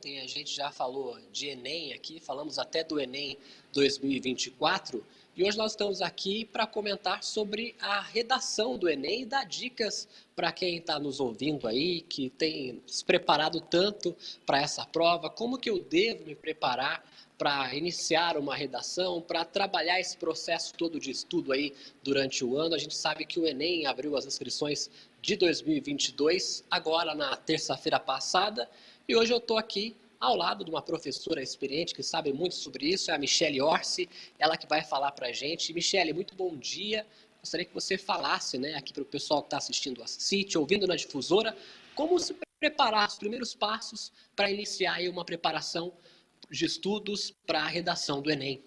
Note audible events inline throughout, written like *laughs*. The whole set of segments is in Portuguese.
ontem a gente já falou de Enem aqui, falamos até do Enem 2024. E hoje nós estamos aqui para comentar sobre a redação do Enem e dar dicas para quem está nos ouvindo aí, que tem se preparado tanto para essa prova, como que eu devo me preparar para iniciar uma redação, para trabalhar esse processo todo de estudo aí durante o ano. A gente sabe que o Enem abriu as inscrições de 2022 agora na terça-feira passada e hoje eu estou aqui ao lado de uma professora experiente que sabe muito sobre isso, é a Michelle Orsi, ela que vai falar para a gente. Michelle, muito bom dia. Gostaria que você falasse né, aqui para o pessoal que está assistindo a CIT, ouvindo na difusora, como se preparar, os primeiros passos para iniciar uma preparação de estudos para a redação do Enem.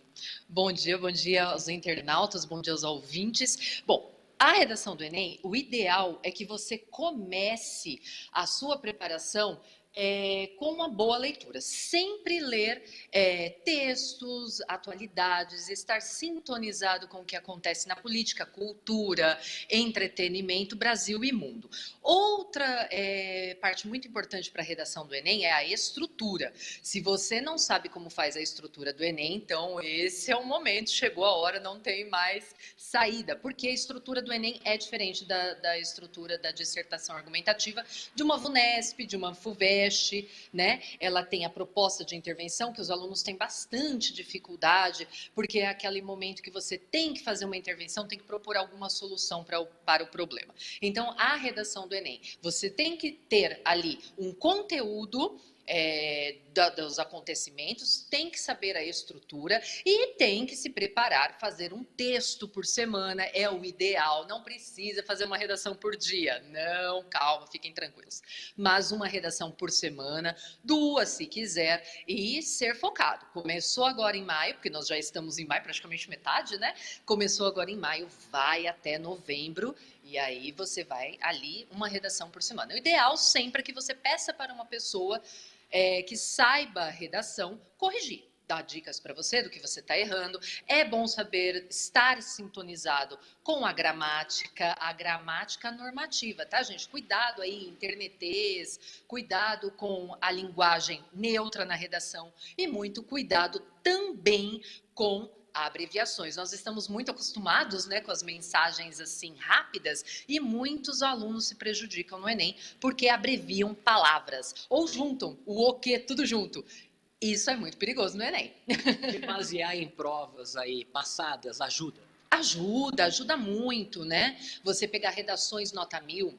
Bom dia, bom dia aos internautas, bom dia aos ouvintes. Bom, a redação do Enem, o ideal é que você comece a sua preparação é, com uma boa leitura. Sempre ler é, textos, atualidades, estar sintonizado com o que acontece na política, cultura, entretenimento, Brasil e mundo. Outra é, parte muito importante para a redação do Enem é a estrutura. Se você não sabe como faz a estrutura do Enem, então esse é o momento, chegou a hora, não tem mais saída, porque a estrutura do Enem é diferente da, da estrutura da dissertação argumentativa de uma VUNESP, de uma FUVEST, creche, né? Ela tem a proposta de intervenção, que os alunos têm bastante dificuldade, porque é aquele momento que você tem que fazer uma intervenção, tem que propor alguma solução para o, para o problema. Então, a redação do Enem, você tem que ter ali um conteúdo é, da, dos acontecimentos, tem que saber a estrutura e tem que se preparar, fazer um texto por semana é o ideal. Não precisa fazer uma redação por dia. Não, calma, fiquem tranquilos. Mas uma redação por semana, duas se quiser, e ser focado. Começou agora em maio, porque nós já estamos em maio, praticamente metade, né? Começou agora em maio, vai até novembro. E aí você vai ali uma redação por semana. O ideal sempre é que você peça para uma pessoa é, que saiba redação corrigir dar dicas para você do que você está errando. É bom saber estar sintonizado com a gramática, a gramática normativa, tá, gente? Cuidado aí, internetês, cuidado com a linguagem neutra na redação e muito cuidado também com abreviações. Nós estamos muito acostumados né, com as mensagens assim rápidas e muitos alunos se prejudicam no Enem porque abreviam palavras ou juntam o o que tudo junto. Isso é muito perigoso no Enem. E basear em provas aí passadas ajuda? Ajuda, ajuda muito, né? Você pegar redações nota mil,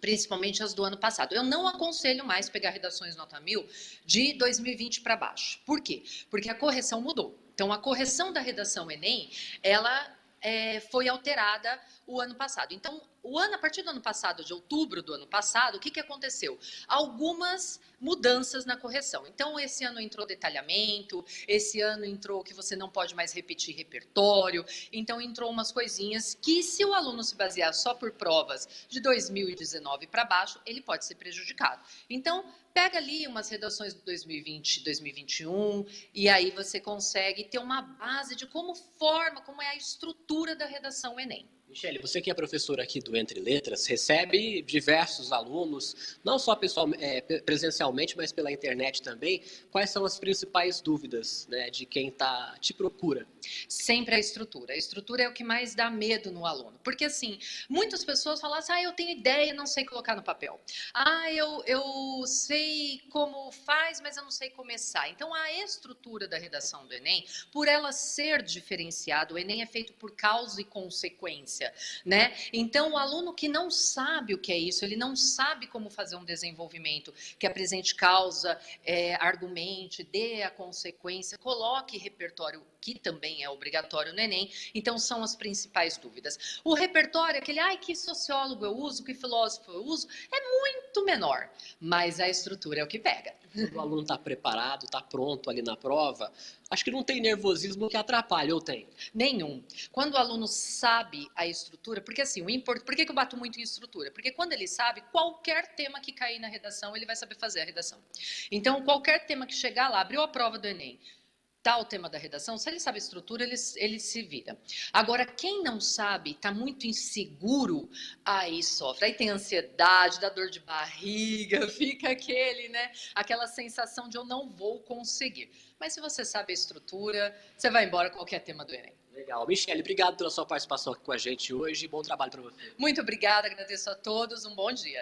principalmente as do ano passado. Eu não aconselho mais pegar redações nota mil de 2020 para baixo. Por quê? Porque a correção mudou. Então, a correção da redação Enem, ela é, foi alterada o ano passado. Então, o ano, a partir do ano passado, de outubro do ano passado, o que, que aconteceu? Algumas mudanças na correção. Então, esse ano entrou detalhamento, esse ano entrou que você não pode mais repetir repertório, então entrou umas coisinhas que, se o aluno se basear só por provas de 2019 para baixo, ele pode ser prejudicado. Então, pega ali umas redações de 2020, 2021, e aí você consegue ter uma base de como forma, como é a estrutura da redação Enem. Michele, você que é professora aqui do Entre Letras, recebe diversos alunos, não só pessoal, é, presencialmente, mas pela internet também. Quais são as principais dúvidas né, de quem tá, te procura? Sempre a estrutura. A estrutura é o que mais dá medo no aluno. Porque, assim, muitas pessoas falam assim, ah, eu tenho ideia, não sei colocar no papel. Ah, eu, eu sei como faz, mas eu não sei começar. Então, a estrutura da redação do Enem, por ela ser diferenciada, o Enem é feito por causa e consequência né? Então, o aluno que não sabe o que é isso, ele não sabe como fazer um desenvolvimento que apresente causa, é, argumente, dê a consequência, coloque repertório que também é obrigatório no Enem. Então, são as principais dúvidas. O repertório, aquele, ai, que sociólogo eu uso, que filósofo eu uso, é muito menor, mas a estrutura é o que pega. O aluno está preparado, está pronto ali na prova, acho que não tem nervosismo que atrapalhe, ou tem? Nenhum. Quando o aluno sabe a estrutura, porque assim, o import... por que, que eu bato muito em estrutura? Porque quando ele sabe, qualquer tema que cair na redação, ele vai saber fazer a redação. Então, qualquer tema que chegar lá, abriu a prova do Enem, tá o tema da redação, se ele sabe a estrutura, ele, ele se vira. Agora, quem não sabe, está muito inseguro, aí sofre. Aí tem ansiedade, dá dor de barriga, *laughs* fica aquele, né? Aquela sensação de eu não vou conseguir. Mas se você sabe a estrutura, você vai embora qualquer tema do Enem. Legal. Michele, obrigado pela sua participação aqui com a gente hoje. Bom trabalho para você. Muito obrigada, agradeço a todos. Um bom dia.